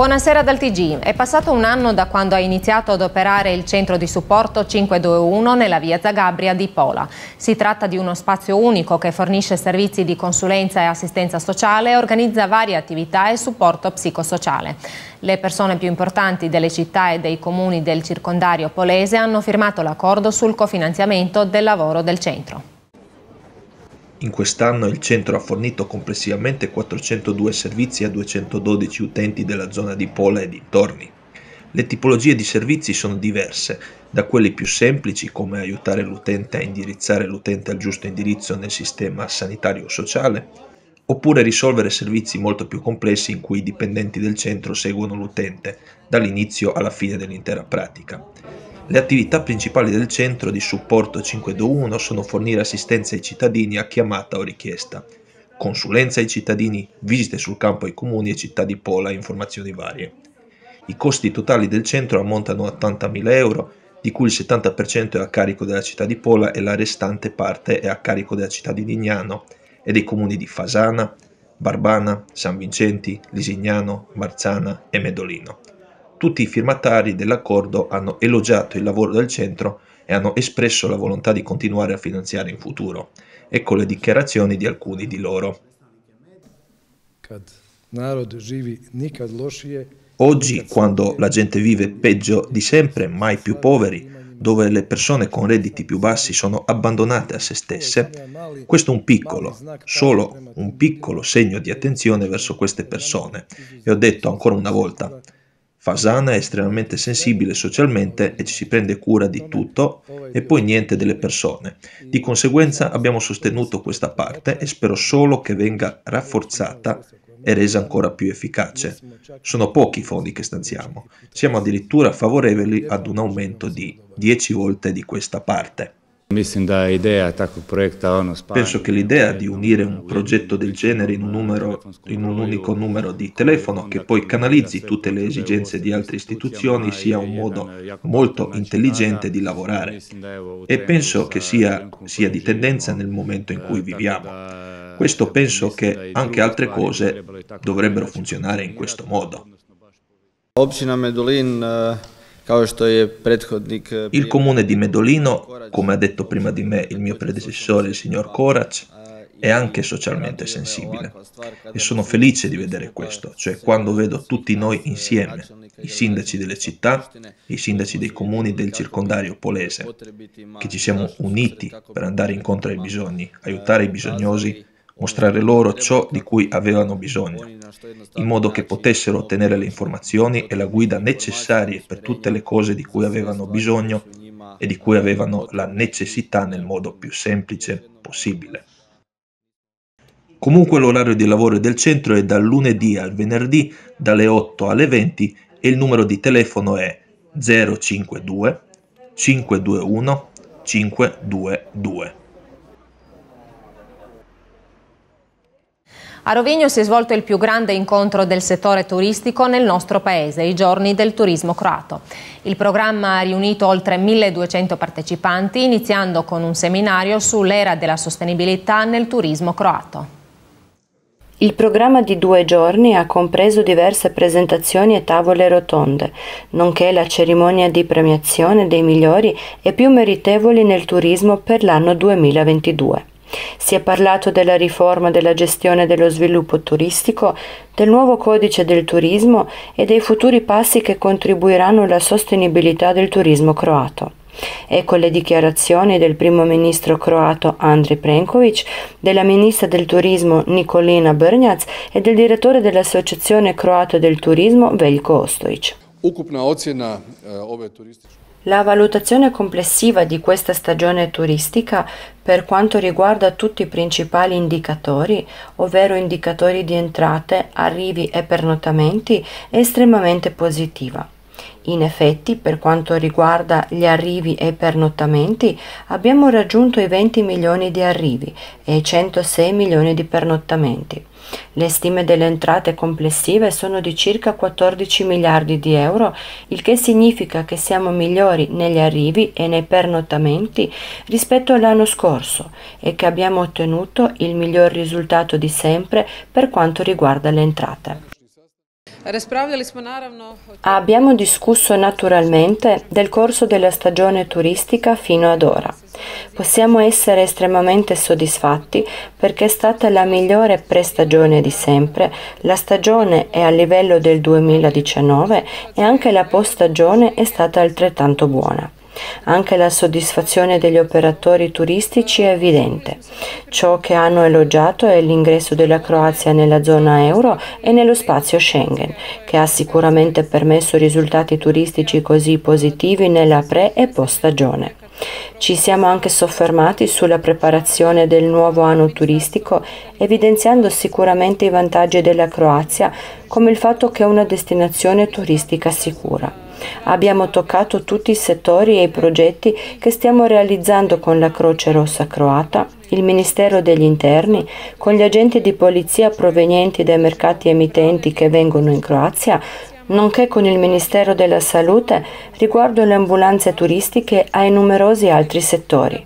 Buonasera dal TG. È passato un anno da quando ha iniziato ad operare il centro di supporto 521 nella via Zagabria di Pola. Si tratta di uno spazio unico che fornisce servizi di consulenza e assistenza sociale e organizza varie attività e supporto psicosociale. Le persone più importanti delle città e dei comuni del circondario polese hanno firmato l'accordo sul cofinanziamento del lavoro del centro. In quest'anno il centro ha fornito complessivamente 402 servizi a 212 utenti della zona di Pola e dintorni. Le tipologie di servizi sono diverse, da quelli più semplici come aiutare l'utente a indirizzare l'utente al giusto indirizzo nel sistema sanitario sociale, oppure risolvere servizi molto più complessi in cui i dipendenti del centro seguono l'utente dall'inizio alla fine dell'intera pratica. Le attività principali del centro di supporto 521 sono fornire assistenza ai cittadini a chiamata o richiesta, consulenza ai cittadini, visite sul campo ai comuni e città di Pola e informazioni varie. I costi totali del centro ammontano a 80.000 euro, di cui il 70% è a carico della città di Pola e la restante parte è a carico della città di Lignano e dei comuni di Fasana, Barbana, San Vincenti, Lisignano, Marzana e Medolino. Tutti i firmatari dell'accordo hanno elogiato il lavoro del centro e hanno espresso la volontà di continuare a finanziare in futuro. Ecco le dichiarazioni di alcuni di loro. Oggi, quando la gente vive peggio di sempre, mai più poveri, dove le persone con redditi più bassi sono abbandonate a se stesse, questo è un piccolo, solo un piccolo segno di attenzione verso queste persone. E ho detto ancora una volta, Fasana è estremamente sensibile socialmente e ci si prende cura di tutto e poi niente delle persone. Di conseguenza abbiamo sostenuto questa parte e spero solo che venga rafforzata e resa ancora più efficace. Sono pochi i fondi che stanziamo, siamo addirittura favorevoli ad un aumento di 10 volte di questa parte. Penso che l'idea di unire un progetto del genere in un, numero, in un, unico numero di telefono che poi canalizzi tutte le esigenze di altre istituzioni sia un modo molto intelligente di lavorare e penso che sia, sia di tendenza nel momento in cui viviamo. Questo penso che anche altre cose dovrebbero funzionare in questo modo. Općina Medulin Eh, il comune di Medolino, come ha detto prima di me il mio predecessore, il signor Korac, è anche socialmente sensibile e sono felice di vedere questo, cioè quando vedo tutti noi insieme, i sindaci delle città, i sindaci dei comuni del circondario polese, che ci siamo uniti per andare incontro ai bisogni, aiutare i bisognosi mostrare loro ciò di cui avevano bisogno, in modo che potessero ottenere le informazioni e la guida necessarie per tutte le cose di cui avevano bisogno e di cui avevano la necessità nel modo più semplice possibile. Comunque l'orario di lavoro del centro è dal lunedì al venerdì dalle 8 alle 20 e il numero di telefono è 052 521 522. A Rovigno si è svolto il più grande incontro del settore turistico nel nostro paese, i giorni del turismo croato. Il programma ha riunito oltre 1200 partecipanti, iniziando con un seminario sull'era della sostenibilità nel turismo croato. Il programma di due giorni ha compreso diverse presentazioni e tavole rotonde, nonché la cerimonia di premiazione dei migliori e più meritevoli nel turismo per l'anno 2022. Si è parlato della riforma della gestione dello sviluppo turistico, del nuovo codice del turismo e dei futuri passi che contribuiranno alla sostenibilità del turismo croato. Ecco le dichiarazioni del primo ministro croato Andrej Plenković, della ministra del turismo Nikolina Brnjac e del direttore dell'Associazione croata del turismo Veljko Ostojić. Ukupna ocjena eh, ove turističke la valutazione complessiva di questa stagione turistica per quanto riguarda tutti i principali indicatori, ovvero indicatori di entrate, arrivi e pernottamenti, è estremamente positiva. In effetti, per quanto riguarda gli arrivi e i pernottamenti, abbiamo raggiunto i 20 milioni di arrivi e i 106 milioni di pernottamenti. Le stime delle entrate complessive sono di circa 14 miliardi di euro, il che significa che siamo migliori negli arrivi e nei pernottamenti rispetto all'anno scorso e che abbiamo ottenuto il miglior risultato di sempre per quanto riguarda le entrate. Abbiamo discusso naturalmente del corso della stagione turistica fino ad ora. Possiamo essere estremamente soddisfatti perché è stata la migliore prestagione di sempre, la stagione è a livello del 2019 e anche la post-stagione è stata altrettanto buona. Anche la soddisfazione degli operatori turistici è evidente. Ciò che hanno elogiato è l'ingresso della Croazia nella zona euro e nello spazio Schengen, che ha sicuramente permesso risultati turistici così positivi nella pre e post stagione. Ci siamo anche soffermati sulla preparazione del nuovo anno turistico, evidenziando sicuramente i vantaggi della Croazia come il fatto che è una destinazione turistica sicura. Abbiamo toccato tutti i settori e i progetti che stiamo realizzando con la Croce Rossa Croata, il Ministero degli Interni, con gli agenti di polizia provenienti dai mercati emittenti che vengono in Croazia, nonché con il Ministero della Salute riguardo le ambulanze turistiche ai numerosi altri settori.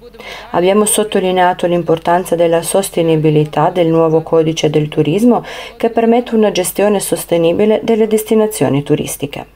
Abbiamo sottolineato l'importanza della sostenibilità del nuovo codice del turismo che permette una gestione sostenibile delle destinazioni turistiche.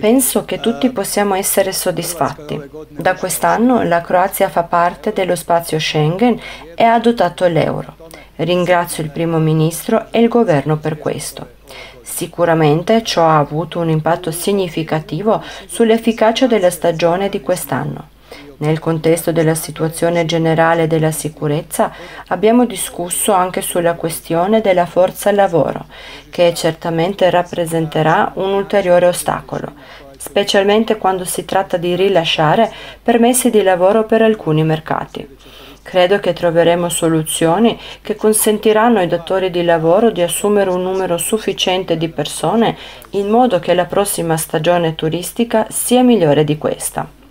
Penso che tutti possiamo essere soddisfatti. Da quest'anno la Croazia fa parte dello spazio Schengen e ha adottato l'euro. Ringrazio il primo ministro e il governo per questo. Sicuramente ciò ha avuto un impatto significativo sull'efficacia della stagione di quest'anno. Nel contesto della situazione generale della sicurezza abbiamo discusso anche sulla questione della forza lavoro, che certamente rappresenterà un ulteriore ostacolo, specialmente quando si tratta di rilasciare permessi di lavoro per alcuni mercati. Credo che troveremo soluzioni che consentiranno ai datori di lavoro di assumere un numero sufficiente di persone in modo che la prossima stagione turistica sia migliore di questa.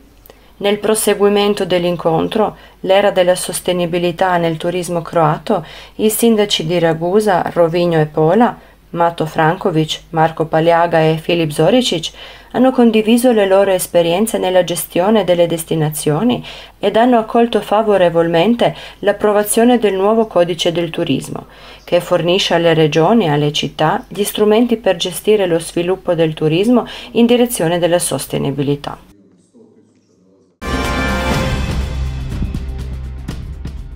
Nel proseguimento dell'incontro, l'era della sostenibilità nel turismo croato, i sindaci di Ragusa, Rovigno e Pola Mato Frankovic, Marco Paliaga e Filip Zoricic hanno condiviso le loro esperienze nella gestione delle destinazioni ed hanno accolto favorevolmente l'approvazione del nuovo codice del turismo, che fornisce alle regioni e alle città gli strumenti per gestire lo sviluppo del turismo in direzione della sostenibilità.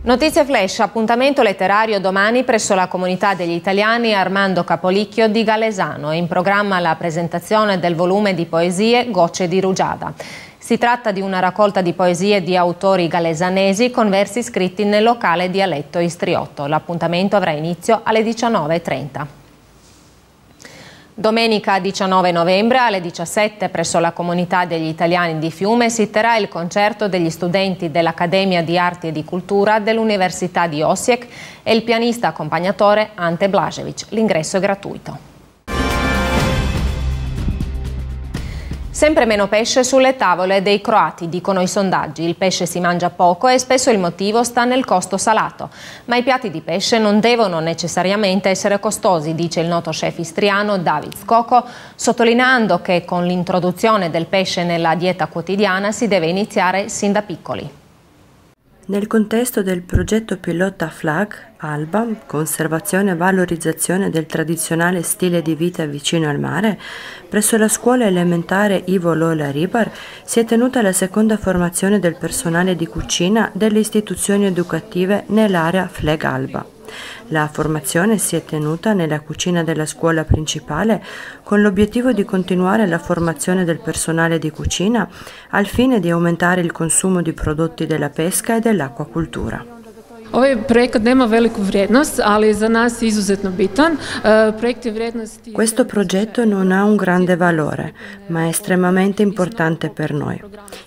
Notizie flash, appuntamento letterario domani presso la comunità degli italiani Armando Capolicchio di Galesano. In programma la presentazione del volume di poesie Gocce di Rugiada. Si tratta di una raccolta di poesie di autori galesanesi con versi scritti nel locale dialetto istriotto. L'appuntamento avrà inizio alle 19.30. Domenica 19 novembre alle 17 presso la comunità degli italiani di Fiume si terrà il concerto degli studenti dell'Accademia di Arti e di Cultura dell'Università di Osijek e il pianista accompagnatore Ante Blažević. L'ingresso è gratuito. Sempre meno pesce sulle tavole dei croati, dicono i sondaggi. Il pesce si mangia poco e spesso il motivo sta nel costo salato. Ma i piatti di pesce non devono necessariamente essere costosi, dice il noto chef istriano David Scocco, sottolineando che con l'introduzione del pesce nella dieta quotidiana si deve iniziare sin da piccoli. Nel contesto del progetto pilota FLAG, ALBA, conservazione e valorizzazione del tradizionale stile di vita vicino al mare, presso la scuola elementare Ivo Lola Ribar si è tenuta la seconda formazione del personale di cucina delle istituzioni educative nell'area FLAG ALBA. La formazione si è tenuta nella cucina della scuola principale con l'obiettivo di continuare la formazione del personale di cucina al fine di aumentare il consumo di prodotti della pesca e dell'acquacultura. Ovaj projekat nema veliku vrijednost, ali za nas izuzetno bitan. Questo progetto non ha un grande valore, ma è estremamente importante per noi.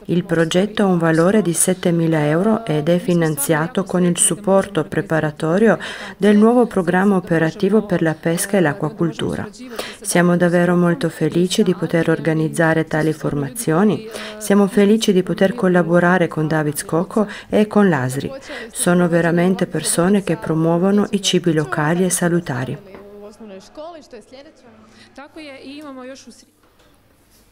Il progetto ha un valore di 7.000 euro ed è finanziato con il supporto preparatorio del nuovo programma operativo per la pesca e l'acquacultura. Siamo davvero molto felici di poter organizzare tali formazioni, siamo felici di poter collaborare con David Scocco e con l'ASRI. Sono veramente veramente persone che promuovono i cibi locali e salutari.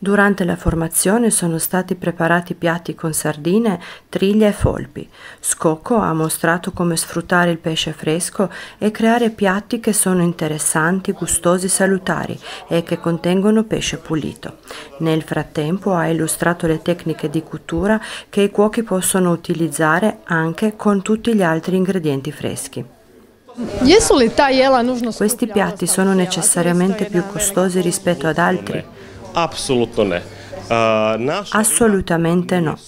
Durante la formazione sono stati preparati piatti con sardine, triglie e folpi. Scocco ha mostrato come sfruttare il pesce fresco e creare piatti che sono interessanti, gustosi, salutari e che contengono pesce pulito. Nel frattempo ha illustrato le tecniche di cottura che i cuochi possono utilizzare anche con tutti gli altri ingredienti freschi. Questi piatti sono necessariamente più costosi rispetto ad altri? Ne. Assolutamente no.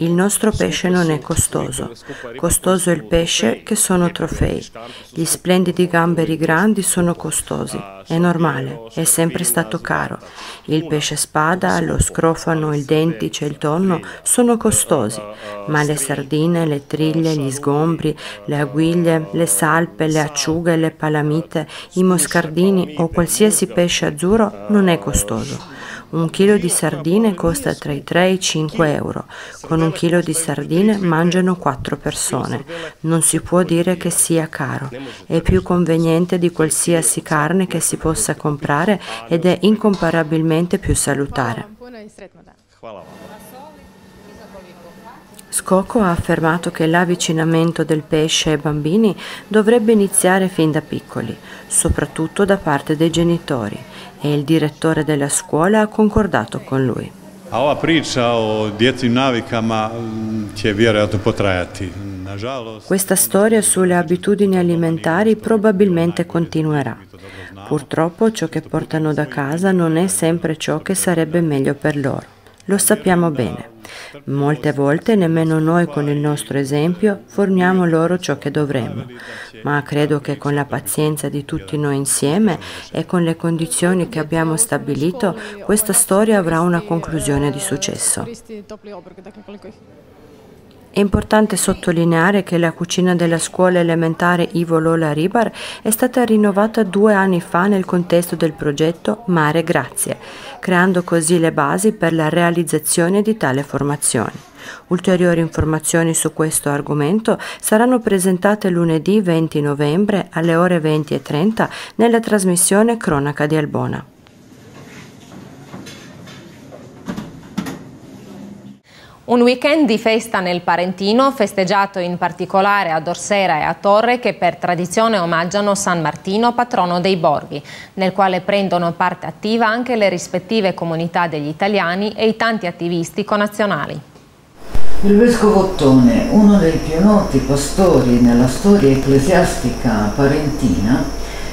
Il nostro pesce non è costoso. Costoso è il pesce che sono trofei. Gli splendidi gamberi grandi sono costosi. È normale, è sempre stato caro. Il pesce spada, lo scrofano, il dentice, il tonno sono costosi, ma le sardine, le triglie, gli sgombri, le aguiglie, le salpe, le acciughe, le palamite, i moscardini o qualsiasi pesce azzurro non è costoso. Un chilo di sardine costa tra i 3 e i 5 euro. Con un chilo di sardine mangiano 4 persone. Non si può dire che sia caro. È più conveniente di qualsiasi carne che si possa comprare ed è incomparabilmente più salutare. Scocco ha affermato che l'avvicinamento del pesce ai bambini dovrebbe iniziare fin da piccoli, soprattutto da parte dei genitori e il direttore della scuola ha concordato con lui. Ova priča o djeci navikama mm, će vjerojatno potrajati. Questa storia sulle abitudini alimentari probabilmente continuerà. Purtroppo ciò che portano da casa non è sempre ciò che sarebbe meglio per loro. Lo sappiamo bene. Molte volte nemmeno noi con il nostro esempio forniamo loro ciò che dovremmo, ma credo che con la pazienza di tutti noi insieme e con le condizioni che abbiamo stabilito, questa storia avrà una conclusione di successo. È importante sottolineare che la cucina della scuola elementare Ivo Lola Ribar è stata rinnovata due anni fa nel contesto del progetto Mare Grazie, creando così le basi per la realizzazione di tale formazione. Ulteriori informazioni su questo argomento saranno presentate lunedì 20 novembre alle ore 20.30 nella trasmissione Cronaca di Albona. Un weekend di festa nel Parentino, festeggiato in particolare a Dorsera e a Torre, che per tradizione omaggiano San Martino, patrono dei borghi, nel quale prendono parte attiva anche le rispettive comunità degli italiani e i tanti attivisti connazionali. Il vescovo Ottone, uno dei più noti pastori nella storia ecclesiastica parentina,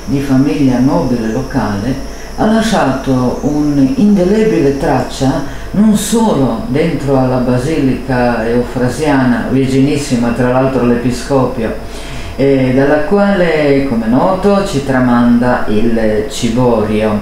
di famiglia nobile locale, ha lasciato un'indelebile traccia non solo dentro alla basilica eufrasiana, vicinissima tra l'altro l'Episcopio, eh, dalla quale, come noto, ci tramanda il ciborio,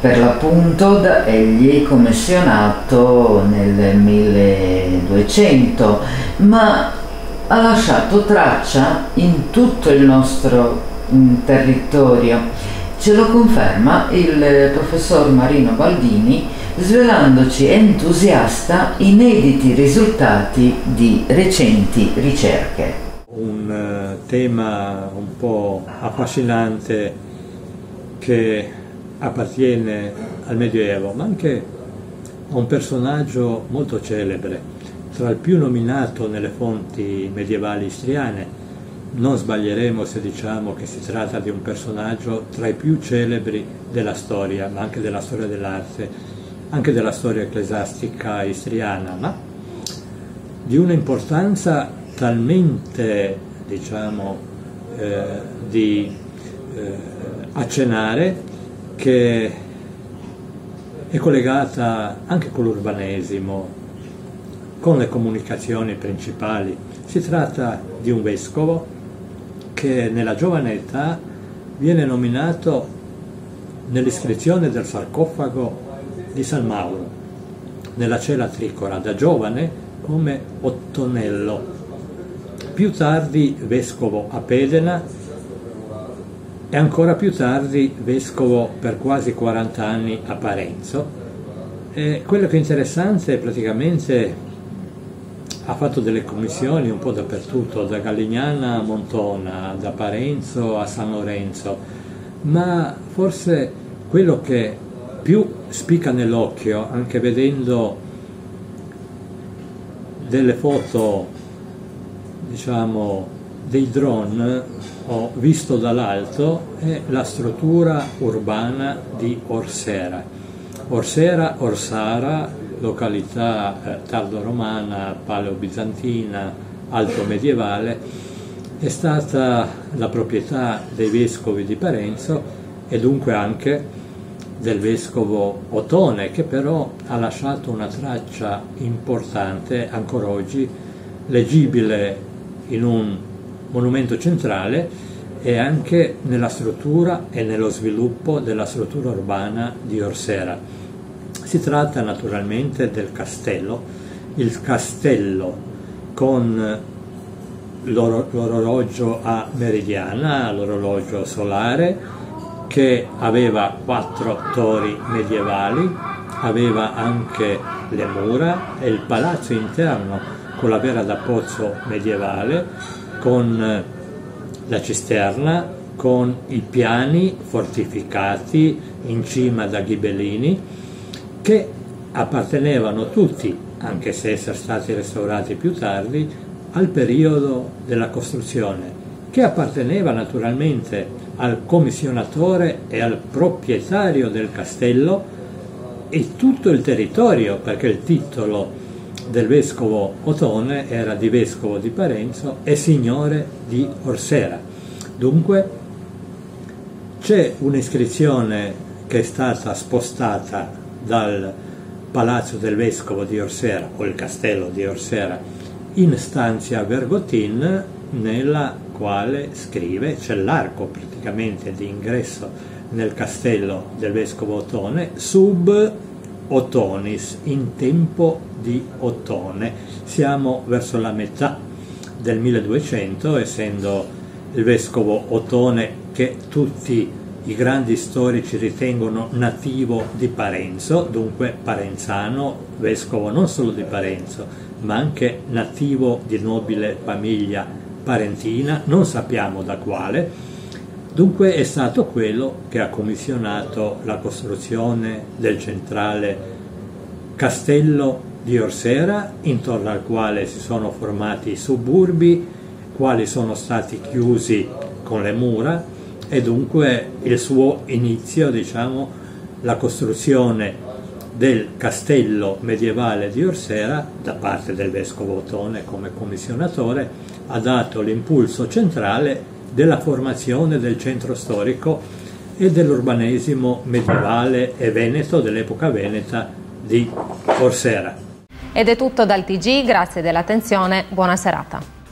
per l'appunto da egli commissionato nel 1200, ma ha lasciato traccia in tutto il nostro mm, territorio. Ce lo conferma il professor Marino Baldini, svelandoci entusiasta inediti risultati di recenti ricerche. Un uh, tema un po' affascinante che appartiene al Medioevo, ma anche a un personaggio molto celebre, tra il più nominato nelle fonti medievali istriane. Non sbaglieremo se diciamo che si tratta di un personaggio tra i più celebri della storia, ma anche della storia dell'arte anche della storia ecclesiastica istriana, ma di un'importanza talmente, diciamo, eh, di eh, accennare che è collegata anche con l'urbanesimo, con le comunicazioni principali. Si tratta di un vescovo che nella giovane età viene nominato nell'iscrizione del sarcofago di San Mauro, nella cella tricora, da giovane come Ottonello, più tardi vescovo a Pedena e ancora più tardi vescovo per quasi 40 anni a Parenzo. E quello che è interessante è praticamente ha fatto delle commissioni un po' dappertutto, da Gallignana a Montona, da Parenzo a San Lorenzo, ma forse quello che più spicca nell'occhio anche vedendo delle foto diciamo dei drone ho visto dall'alto è la struttura urbana di Orsera. Orsera, Orsara, località eh, tardo-romana, paleo-bizantina, alto-medievale, è stata la proprietà dei vescovi di Parenzo e dunque anche del vescovo Otone, che però ha lasciato una traccia importante ancora oggi, leggibile in un monumento centrale e anche nella struttura e nello sviluppo della struttura urbana di Orsera. Si tratta naturalmente del castello, il castello con l'orologio a meridiana, l'orologio solare, che aveva quattro tori medievali, aveva anche le mura e il palazzo interno con la vera da pozzo medievale, con la cisterna, con i piani fortificati in cima da ghibellini che appartenevano tutti, anche se essere stati restaurati più tardi, al periodo della costruzione, che apparteneva naturalmente al commissionatore e al proprietario del castello e tutto il territorio, perché il titolo del vescovo Otone era di vescovo di Parenzo e signore di Orsera. Dunque c'è un'iscrizione che è stata spostata dal palazzo del vescovo di Orsera o il castello di Orsera in stanzia Vergotin nella quale scrive, c'è l'arco praticamente di ingresso nel castello del vescovo Otone, sub Otonis, in tempo di Ottone. Siamo verso la metà del 1200, essendo il vescovo Ottone che tutti i grandi storici ritengono nativo di Parenzo, dunque parenzano, vescovo non solo di Parenzo, ma anche nativo di nobile famiglia parentina, non sappiamo da quale, Dunque è stato quello che ha commissionato la costruzione del centrale castello di Orsera, intorno al quale si sono formati i suburbi, quali sono stati chiusi con le mura e dunque il suo inizio, diciamo, la costruzione del castello medievale di Orsera da parte del vescovo Otone come commissionatore ha dato l'impulso centrale della formazione del centro storico e dell'urbanesimo medievale e veneto dell'epoca veneta di Orsera. Ed è tutto dal TG, grazie dell'attenzione, buona serata.